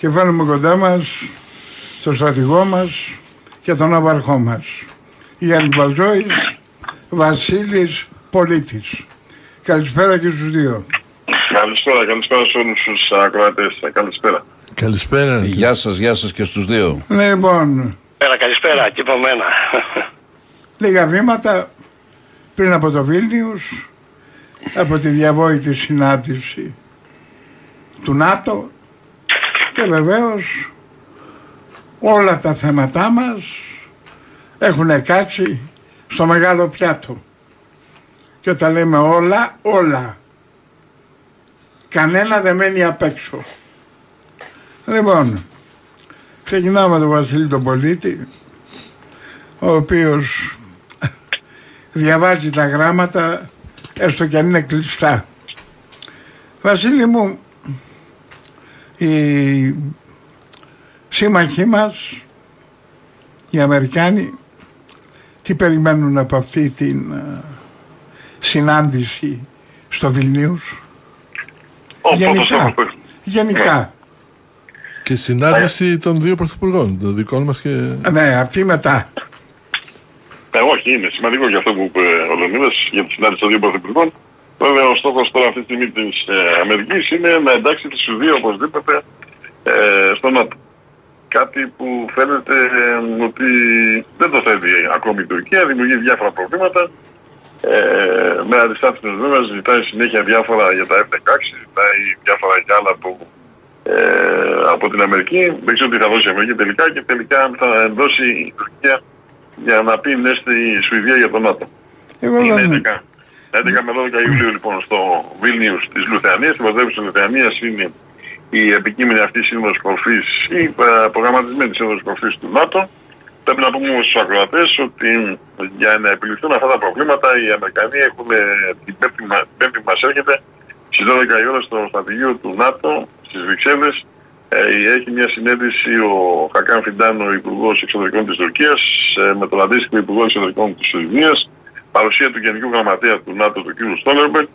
και βάλουμε κοντά μας τον στρατηγό μας και τον απαρχό μας. Γιάννη Μπαλζόης, Βασίλης Πολίτης. Καλησπέρα και στους δύο. Καλησπέρα, καλησπέρα σε όλους τους ακροατές. Καλησπέρα. Καλησπέρα. Γεια σας, γεια σας και στους δύο. Λοιπόν, Πέρα, καλησπέρα και από μένα. λίγα βήματα πριν από το Βίλνιους, από τη διαβόητη συνάντηση του ΝΑΤΟ και βεβαίως όλα τα θέματά μας έχουν κάτσει στο μεγάλο πιάτο. Και όταν λέμε όλα, όλα. Κανένα δεν μένει απ' έξω. Λοιπόν, ξεκινάμε τον Βασίλη τον Πολίτη, ο οποίος διαβάζει τα γράμματα έστω και αν είναι κλειστά. Βασίλη μου, οι σύμμαχοί μας, οι Αμερικάνοι, τι περιμένουν από αυτή την ε, συνάντηση στο Βιλνίους; Ο πρώτος Γενικά. στόχος που- Γενικά. Και συνάντηση των δύο πρωθυπουργών, των δικών μας και. Ναι, αυτή μετά. Ε, όχι, είναι σημαντικό για αυτό που είπε ο Λεωνίδας για τη συνάντηση των δύο πρωθυπουργών. Βέβαια, ο στόχος τώρα αυτή τη στιγμή της ε, Αμερικής είναι να εντάξει τη Σουηδία οπωσδήποτε ε, στο ΝΑΤΟ. Κάτι που φαίνεται ε, ότι δεν το θέλει ακόμη η Τουρκία, δημιουργεί διάφορα προβλήματα. Ε, με αντιστάθμιση βέβαια ζητάει συνέχεια διάφορα για τα F-16, ζητάει διάφορα για άλλα που ε, από την Αμερική. Δεν ξέρω τι θα δώσει η Αμερική τελικά και τελικά θα δώσει η Τουρκία για να πει ναι στη Σουηδία για τον ΝΑΤΟ. Εγώ Είναι δεν... 11. 11 με 12 Ιουλίου λοιπόν στο Βίλνιους της Λουθεανίας, στην πρωτεύουσα Λουθεανίας είναι η επικείμενη αυτή σύνοδος κορφής ή ε, προγραμματισμένη σύνοδος κορφής του ΝΑΤΟ. Πρέπει να πούμε όμως στους ακροατές ότι για να επιληθούν αυτά τα προβλήματα οι Αμερικανοί έχουν ε, την πέμπτη, μα- πέμπτη που μας έρχεται στις 12 η ώρα στο στρατηγείο του ΝΑΤΟ στις Βρυξέλλες ε, έχει μια συνέντευξη ο Χακάν Φιντάν, ο Υπουργός Εξωτερικών της Τουρκίας, με τον αντίστοιχο Υπουργό Εξωτερικών της Σουηδίας, παρουσία του Γενικού Γραμματέα του ΝΑΤΟ, του κ. Στόλερμπεργκ,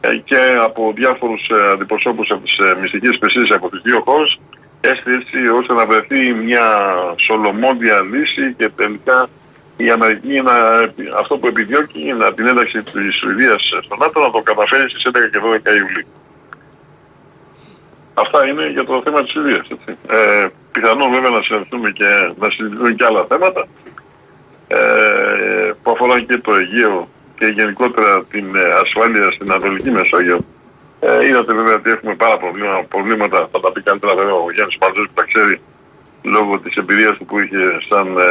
ε, και από διάφορους αντιπροσώπους από τις μυστικές υπηρεσίες από τις δύο χώρες, έστει έτσι ώστε να βρεθεί μια σολομόντια λύση και τελικά η Αμερική να, αυτό που επιδιώκει να την ένταξη της Σουηδίας στο ΝΑΤΟ να το καταφέρει στις 11 και 12 Ιουλίου. Αυτά είναι για το θέμα της Συρίας. Έτσι. Ε, πιθανόν βέβαια να συνεχίσουμε και να συζητηθούν και άλλα θέματα ε, που αφορά και το Αιγαίο και γενικότερα την ε, ασφάλεια στην Ανατολική Μεσόγειο. Ε, είδατε βέβαια ότι έχουμε πάρα προβλήματα, προβλήματα θα τα πει καλύτερα βέβαια ο Γιάννης Παρτζός που τα ξέρει λόγω της εμπειρίας του που είχε σαν ε,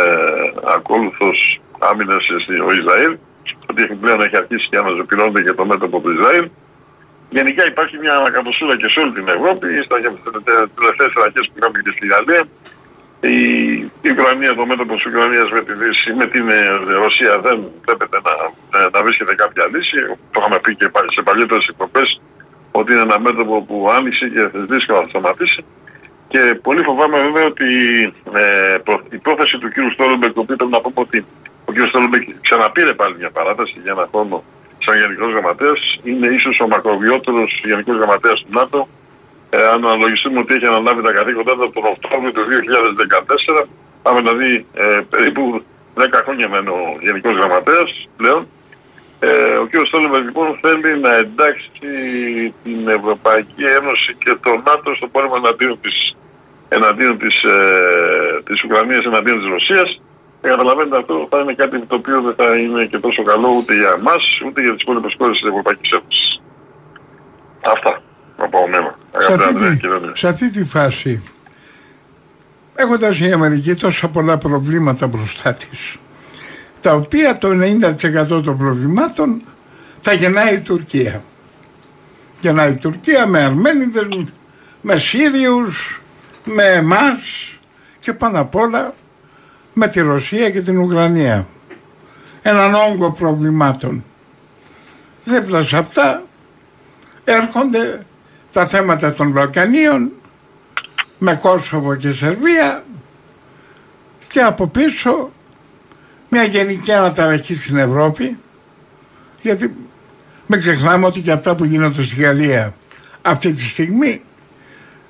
ακόλουθος άμυνας στη- ο Ισραήλ ότι έχει πλέον έχει αρχίσει και αναζωπηρώνεται και το μέτωπο του Ισραήλ. Γενικά υπάρχει μια ανακατοσούρα και σε όλη την Ευρώπη. Στα τελευταίες ρακέ που είχαμε και στη Γαλλία. Η, η Ουκρανία, το μέτωπο της Ουκρανίας με, τη Δύση- με την ε, Ρωσία δεν βλέπετε να, ε, να βρίσκεται κάποια λύση. Το είχαμε πει και πάλι σε παλιότερες εκπομπές ότι είναι ένα μέτωπο που άνοιξε και δύσκολα θα σταματήσει. Και πολύ φοβάμαι βέβαια ότι ε, προ- η πρόθεση του κ. Στόλτενμπεργκ, το οποίο πρέπει να πούμε ότι ο κ. Στόλτενμπεργκ ξαναπήρε πάλι μια παράταση για ένα χρόνο σαν Γενικός Γραμματέας, είναι ίσως ο μακροβιότερος Γενικός Γραμματέας του ΝΑΤΟ. Ε, αν αναλογιστούμε ότι έχει αναλάβει τα καθήκοντά του από τον Οκτώβριο του 2014, πάμε δηλαδή ε, περίπου 10 χρόνια με είναι ο Γενικός Γραμματέας πλέον. Ε, ο κ. Στόλμπερ λοιπόν θέλει να εντάξει την Ευρωπαϊκή Ένωση και το ΝΑΤΟ στο πόλεμο εναντίον της, εναντίον της, ε, της Ουκρανίας, εναντίον της Ρωσίας. Και καταλαβαίνετε αυτό θα είναι κάτι το οποίο δεν θα είναι και τόσο καλό ούτε για εμάς ούτε για τις υπόλοιπες χώρες της Ευρωπαϊκής Ένωσης. Αυτά από μένα. σε Αγαπητέ αυτή, Ανδρέα τη, και Ρόνι. σε αυτή τη φάση έχοντας η Αμερική τόσα πολλά προβλήματα μπροστά της τα οποία το 90% των προβλημάτων τα γεννάει η Τουρκία. Γεννάει η Τουρκία με Αρμένιδες, με Σύριους, με εμάς και πάνω απ' όλα με τη Ρωσία και την Ουκρανία. Έναν όγκο προβλημάτων. Δίπλα σε αυτά έρχονται τα θέματα των Βαλκανίων με Κόσοβο και Σερβία και από πίσω μια γενική αναταραχή στην Ευρώπη γιατί μην ξεχνάμε ότι και αυτά που γίνονται στη Γαλλία αυτή τη στιγμή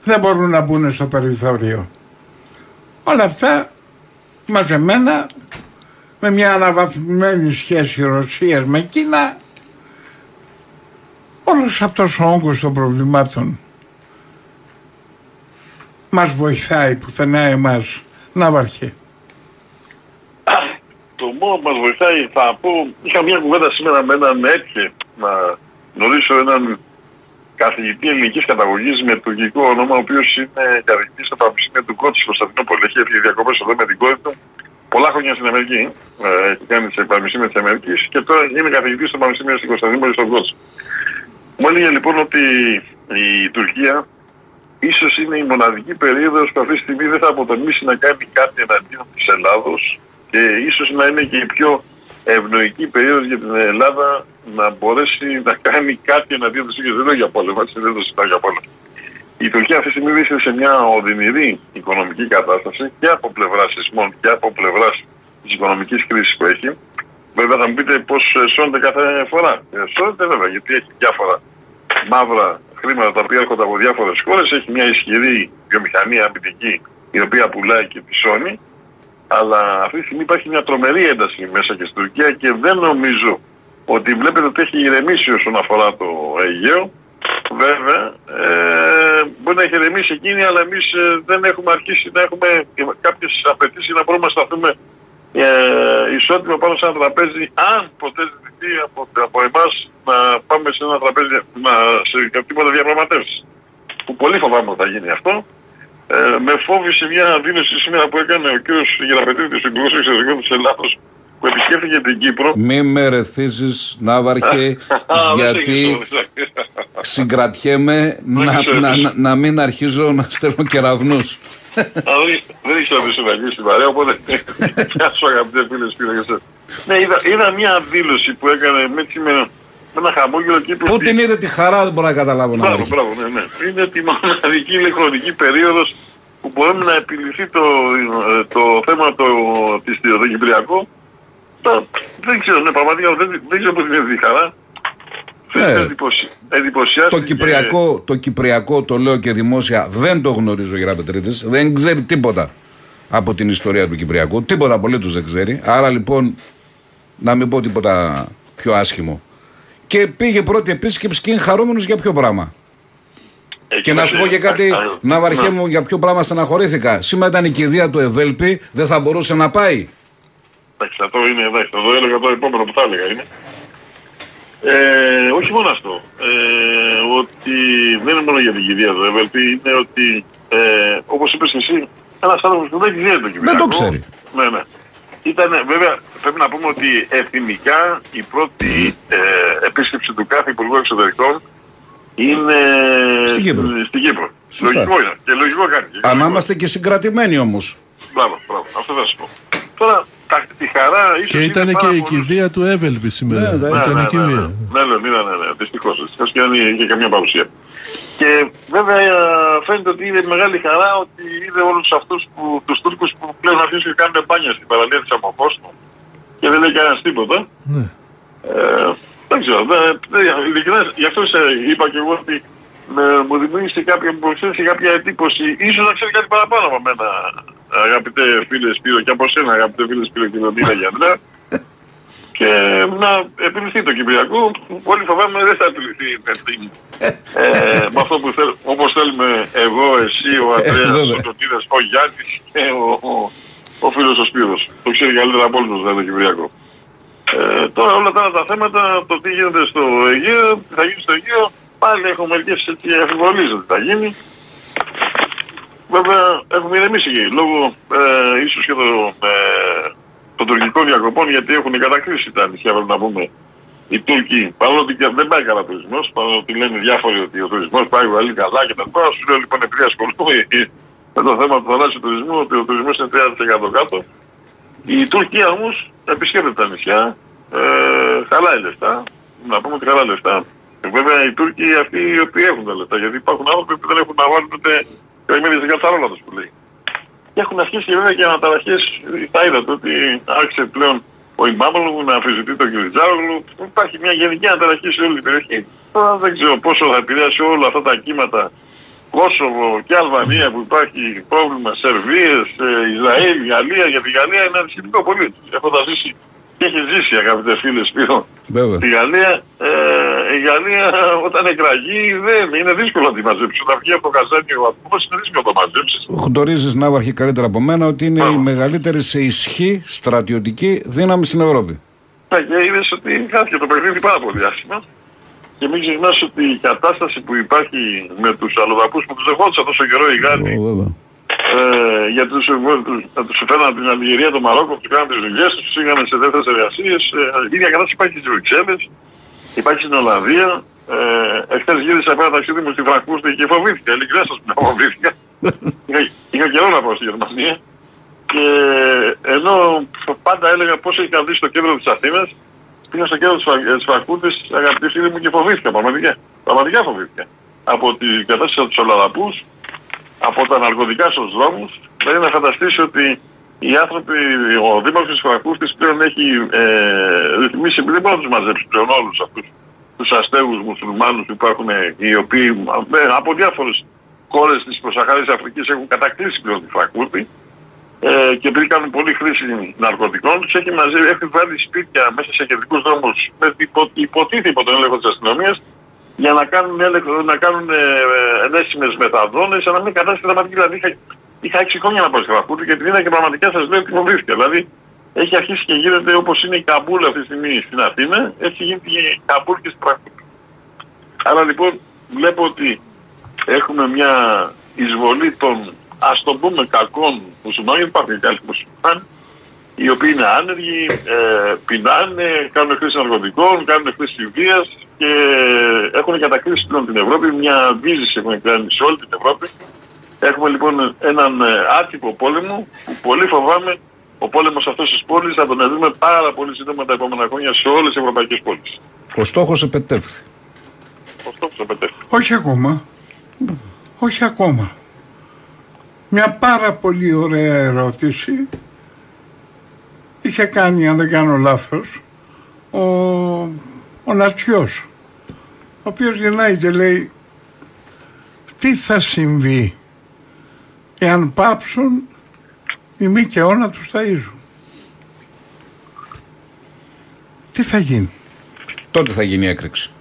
δεν μπορούν να μπουν στο περιθώριο. Όλα αυτά μαζεμένα με μια αναβαθμισμένη σχέση Ρωσίας με Κίνα όλος αυτός ο όγκος των προβλημάτων μας βοηθάει πουθενά εμάς να βαρχεί. Το μόνο που μας βοηθάει θα πω, είχα μια κουβέντα σήμερα με έναν έτσι να γνωρίσω έναν καθηγητή ελληνικής καταγωγής με τουρκικό όνομα, ο οποίος είναι καθηγητής στο Πανεπιστήμιο του Κότση Κωνσταντινούπολη. Έχει έρθει διακοπές εδώ με την κόρη του πολλά χρόνια στην Αμερική. Ε, έχει κάνει σε Πανεπιστήμιο της Αμερικής και τώρα είναι καθηγητής στο Πανεπιστήμιο στην Κωνσταντινούπολης στον Κότση. Μου έλεγε λοιπόν ότι η Τουρκία ίσως είναι η μοναδική περίοδος που αυτή τη στιγμή δεν θα αποτελήσει να κάνει κάτι εναντίον της Ελλάδος και ίσως να είναι και η πιο ευνοϊκή περίοδος για την Ελλάδα να μπορέσει να κάνει κάτι εναντίον της Τουρκίας. Δεν λέω για πόλεμο, έτσι δεν το συζητάω για πόλεμο. Η Τουρκία αυτή τη στιγμή βρίσκεται σε μια οδυνηρή οικονομική κατάσταση και από πλευράς σεισμών και από πλευράς της οικονομικής κρίσης που έχει. Βέβαια θα μου πείτε πώς σώνεται κάθε φορά. Ε, σώνεται βέβαια γιατί έχει διάφορα μαύρα χρήματα τα οποία έρχονται από διάφορες χώρες. Έχει μια ισχυρή βιομηχανία αμυντική η οποία πουλάει και τη σώνει. Αλλά αυτή τη στιγμή υπάρχει μια τρομερή ένταση μέσα και στην Τουρκία και δεν νομίζω ότι βλέπετε ότι έχει ηρεμήσει όσον αφορά το Αιγαίο. Βέβαια, ε, μπορεί να έχει ηρεμήσει εκείνη, αλλά εμείς ε, δεν έχουμε αρχίσει να έχουμε κάποιες απαιτήσεις να μπορούμε να σταθούμε ε, ισότιμα πάνω σε ένα τραπέζι, αν ποτέ ζητηθεί από, από εμάς να πάμε σε ένα τραπέζι να, σε τίποτα διαπραγματεύσει. Που πολύ φοβάμαι ότι θα γίνει αυτό. Ε, με φόβησε μια δήλωση σήμερα που έκανε ο κ. Γεραπετήτη, ο Υπουργό Εξωτερικών της Ελλάδος, που επισκέφθηκε την Κύπρο. Μη με ρεθίζεις, Ναύαρχε, γιατί συγκρατιέμαι να, να, να, να, μην αρχίζω να στέλνω κεραυνούς. Δεν ήξερα ότι είσαι στην παρέα, οπότε γεια σου αγαπητέ φίλε και Ναι, είδα, είδα μια δήλωση που έκανε με, με, με ένα χαμόγελο και Πού την είδε τη χαρά, δεν μπορώ να καταλάβω. Μπράβο, μπράβο, ναι, ναι. Είναι τη μοναδική ηλεκτρονική περίοδος που μπορούμε να επιληθεί το, το θέμα το, της, το Κυπριακό. Το, δεν ξέρω, ναι, πραγματικά δεν, δεν ξέρω πώς είναι η χαρά. Ε, το, Κυπριακό, το Κυπριακό, το λέω και δημόσια, δεν το γνωρίζω για Πετρίτης, δεν ξέρει τίποτα από την ιστορία του Κυπριακού, τίποτα απολύτως δεν ξέρει. Άρα λοιπόν, να μην πω τίποτα πιο άσχημο. Και πήγε πρώτη επίσκεψη και είναι χαρούμενος για ποιο πράγμα. Ε, και να σου πω και κάτι, να βαρχέ μου για ποιο πράγμα στεναχωρήθηκα. Σήμερα ήταν η κηδεία του Ευέλπη, δεν θα μπορούσε να πάει. Εντάξει, αυτό είναι, εντάξει, το έλεγα το επόμενο που θα έλεγα είναι. Ε, όχι μόνο αυτό. Ε, ότι δεν είναι μόνο για την κηδεία του Ευέλπη, είναι ότι ε, όπως είπες εσύ, ένας άνθρωπος που δεν ξέρει το Κυπριακό. Δεν το ξέρει. Ναι, ναι. Ήταν, βέβαια, πρέπει να πούμε ότι εθνικά η πρώτη ε, επίσκεψη του κάθε Υπουργού Εξωτερικών είναι στην Κύπρο. Στην Κύπρο. Λογικό είναι. Και λογικό κάνει. Αν είμαστε και συγκρατημένοι όμως. Μπράβο, μπράβο. Αυτό θα σου πω. Τώρα τα, τη χαρά ίσως Και ήταν και η κηδεία του Εύελβη σήμερα. Ναι, ναι, ήταν ναι, η κηδεία. Ναι, ναι, ναι, ναι, ναι, δυστυχώς. Δυστυχώς και δεν είχε καμία παρουσία. Και βέβαια ε, φαίνεται ότι είναι μεγάλη χαρά ότι είδε όλους αυτούς που, τους Τούρκους που πλέον αρχίζουν και κάνουν μπάνια στην παραλία της Αμοχώστου και δεν λέει κανένας τίποτα. Ναι. Ε, δεν ξέρω, δεν, δεν, ειλικρινά, γι' αυτό σε είπα και εγώ ότι με, μου δημιούργησε κάποια, μου κάποια εντύπωση, ίσως να ξέρει κάτι παραπάνω από μένα αγαπητέ φίλε Σπύρο και από σένα αγαπητέ φίλε Σπύρο και τον Τίνα Γιάννα και να επιληθεί το Κυπριακό πολύ φοβάμαι δεν θα επιληθεί ε, με αυτό που θέλ, όπως θέλουμε εγώ, εσύ, ο Αντρέας, ο Κωτίνας, ο Γιάννης και ο, ο, ο φίλος ο Σπύρος. Το ξέρει καλύτερα από όλους το Κυπριακό. Ε, τώρα όλα αυτά τα θέματα, το τι γίνεται στο Αιγαίο, τι θα γίνει στο Αιγαίο, πάλι έχω μερικές αφιβολίες ότι θα γίνει. Βέβαια έχουμε ηρεμήσει εκεί λόγω ε, ίσως και των, ε, των τουρκικών διακοπών γιατί έχουν κατακρίσει τα νησιά πρέπει να πούμε οι Τούρκοι, παρόλο ότι δεν πάει καλά ο τουρισμός, παρόλο ότι λένε διάφοροι ότι ο τουρισμός πάει πολύ καλά και τα λοιπά. Σου λέω λοιπόν επειδή ασχολούμαι με το θέμα του θαλάσσιου τουρισμού, ότι ο τουρισμός είναι 30% κάτω. Η Τουρκία όμως επισκέπτεται τα νησιά, ε, χαλάει λεφτά. Να πούμε ότι χαλάει λεφτά. Ε, βέβαια οι Τούρκοι αυτοί οι οποίοι έχουν τα λεφτά, γιατί υπάρχουν άνθρωποι που δεν έχουν να βάλουν ούτε Κρεμίδης Κατσαρόλατος που λέει. Και έχουν αρχίσει βέβαια και αναταραχές, θα είδατε ότι άρχισε πλέον ο Ιμπάμπολου να αμφισβητεί τον Κυριτζάρογλου. Υπάρχει μια γενική αναταραχή σε όλη την περιοχή. Τώρα δεν ξέρω πόσο θα επηρεάσει όλα αυτά τα κύματα Κόσοβο και Αλβανία που υπάρχει πρόβλημα, Σερβίες, ε, Ισραήλ, Γαλλία, για τη Γαλλία είναι ανησυχητικό πολύ. Έχοντας ζήσει και έχει ζήσει αγαπητέ φίλε Σπύρο τη Γαλλία, ε, η Γαλλία όταν εκραγεί δεν είναι δύσκολο να τη μαζέψει. Όταν βγει από το καζάνι ο βαθμό είναι δύσκολο να το μαζέψεις. Γνωρίζει Ναύαρχη καλύτερα από μένα ότι είναι η μεγαλύτερη σε ισχύ στρατιωτική δύναμη στην Ευρώπη. Ναι, και είδες ότι χάθηκε το παιχνίδι πάρα πολύ άσχημα. Και μην ξεχνάς ότι η κατάσταση που υπάρχει με τους αλλοδαπούς που τους δεχόντουσαν τόσο καιρό οι Γάλλοι. Ε, γιατί τους τους φέρναν από την Αλγερία, το Μαρόκο, τους κάναν τις δουλειέ τους, του είχαν σε δεύτερε εργασίε. Ε, η ίδια κατάσταση υπάρχει στις Βρυξέλλες, υπάρχει στην Ολλανδία. Ε, Εχθές γύρισα πέρα ταξίδι μου στη Φραγκούρτη και φοβήθηκα. Ειλικρινά σα μιλάω, φοβήθηκα. είχα, είχα καιρό να πάω στη Γερμανία. Και ενώ πάντα έλεγα πώς έχει καθίσει στο κέντρο της Αθήνας, πήγα στο κέντρο της Φραγκούρτη, αγαπητοί φίλοι μου, και φοβήθηκα πραγματικά. Πραγματικά φοβήθηκα. Από την κατάσταση τους Ολλανδαπού, από τα ναρκωτικά στους δρόμους, δηλαδή να φανταστείς ότι οι άνθρωποι, ο Δήμαρχος τη Φραγκούρτη πλέον έχει ε, ρυθμίσει, δεν μπορεί να τους μαζέψει πλέον όλους αυτούς τους αστέγους μουσουλμάνους που υπάρχουν, οι οποίοι ε, από διάφορες χώρες της προσαχάρης Αφρικής έχουν κατακτήσει πλέον τη Φραγκούρτη ε, και επειδή κάνουν πολύ χρήση ναρκωτικών, τους έχει, μαζί, έχει βάλει σπίτια μέσα σε κεντρικούς δρόμους με υπο, υποτίθεται υπό τον έλεγχο της αστυνομίας για να κάνουν, έλεγχο, να κάνουν ε, ενέσιμες μεταδόνες, αλλά μια κατάσταση δραματική. Δηλαδή είχα, είχα 6 χρόνια να πάω στη Φρανκφούρτη και την είδα και πραγματικά σας λέω ότι φοβήθηκα. Δηλαδή έχει αρχίσει και γίνεται όπως είναι η Καμπούλ αυτή τη στιγμή στην Αθήνα, έτσι γίνεται και η Καμπούλ και στην Φρανκφούρτη. Άρα λοιπόν βλέπω ότι έχουμε μια εισβολή των ας το πούμε κακών μουσουλμάνων, υπάρχουν και άλλοι μουσουλμάνοι, οι οποίοι είναι άνεργοι, ε, πεινάνε, κάνουν χρήση ναρκωτικών, κάνουν χρήση βίας και έχουν κατακλύσει πλέον την Ευρώπη. Μια βίζηση έχουν κάνει σε όλη την Ευρώπη. Έχουμε λοιπόν έναν ε, άτυπο πόλεμο που πολύ φοβάμαι ο πόλεμος αυτός της πόλης θα τον δούμε πάρα πολύ σύντομα τα επόμενα χρόνια σε όλες τις ευρωπαϊκές πόλεις. Ο στόχος επετέφθη. Ο στόχος επετέφθη. Όχι ακόμα. Όχι ακόμα. Μια πάρα πολύ ωραία ερώτηση είχε κάνει, αν δεν κάνω λάθος, ο, ο Νατσιός, ο οποίος γυρνάει και λέει τι θα συμβεί εάν πάψουν οι ΜΚΟ να τους ταΐζουν. Τι θα γίνει; Τότε θα γίνει η έκρηξη.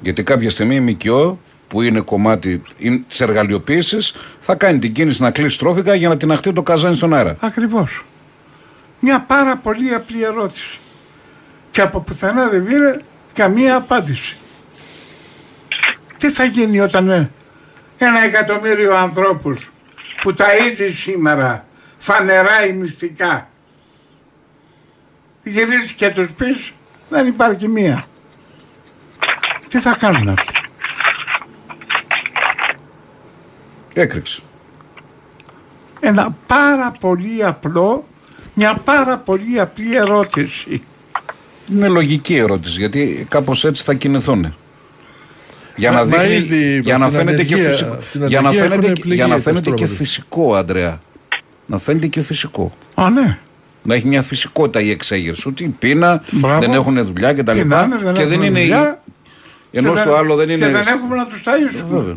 Γιατί κάποια στιγμή η ΜΚΟ που είναι κομμάτι της εργαλειοποίησης, θα κάνει την κίνηση να κλείσει τρόφικα για να την αχτεί το καζάνι στον αέρα. Ακριβώς. Μια πάρα πολύ απλή ερώτηση. Και από πουθενά δεν πήρε καμία απάντηση. Τι θα γίνει όταν ε, ένα εκατομμύριο ανθρώπους που ταΐζει σήμερα φανερά ή μυστικά γυρίσει και τους πεις δεν υπάρχει μία. Τι θα κάνουν αυτοί; Έκρηξη. Ένα πάρα πολύ απλό, μια πάρα πολύ απλή ερώτηση. Είναι λογική ερώτηση, γιατί κάπως έτσι θα κινηθούν. Για να, δείχνει, για να φαίνεται και φυσικό. Για να φαίνεται, για να φαίνεται και φυσικό, Αντρέα. Να φαίνεται και φυσικό. Α, ναι. Να έχει μια φυσικότητα η εξέγερση. Ότι πείνα, Μπράβο. δεν έχουν δουλειά κτλ. Και, και, και δεν είναι. Δουλειά, ενώ στο άλλο δεν είναι. Και δεν έχουμε να τους ταΐσουμε.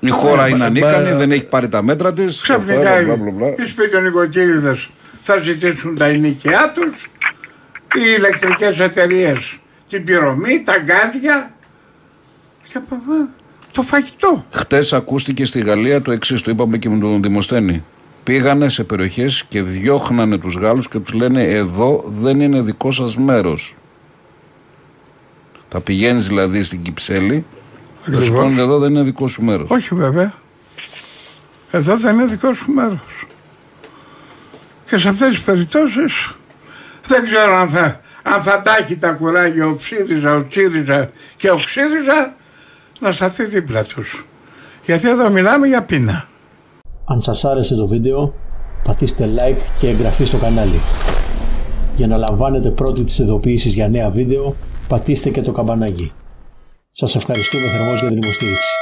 Η χώρα είναι ανίκανη, δεν έχει πάρει τα μέτρα της. Ξαφνικά οι σπιτιονοικοκύριδε θα ζητήσουν τα ενοικιά τους, οι ηλεκτρικές εταιρείες την πυρομή, τα γκάδια. Και το φαγητό. Χτες ακούστηκε στη Γαλλία το εξής, το είπαμε και με τον Δημοσθένη. Πήγανε σε περιοχές και διώχνανε τους Γάλλους και τους λένε εδώ δεν είναι δικό σας μέρος. Θα πηγαίνεις δηλαδή στην Κυψέλη θα σου εδώ δεν είναι δικό σου μέρος. Όχι βέβαια. Εδώ δεν είναι δικό σου μέρος. Και σε αυτές τις περιπτώσεις δεν ξέρω αν θα, αν θα τάχει τα κουράγια ο Ψήριζα, ο Τσίριζα και ο Ξύριζα να σταθεί δίπλα τους. Γιατί εδώ μιλάμε για πείνα. Αν σας άρεσε το βίντεο, πατήστε like και εγγραφή στο κανάλι. Για να λαμβάνετε πρώτη τις ειδοποιήσεις για νέα βίντεο, πατήστε και το καμπανάκι. Σας ευχαριστούμε θερμός για την υποστήριξη.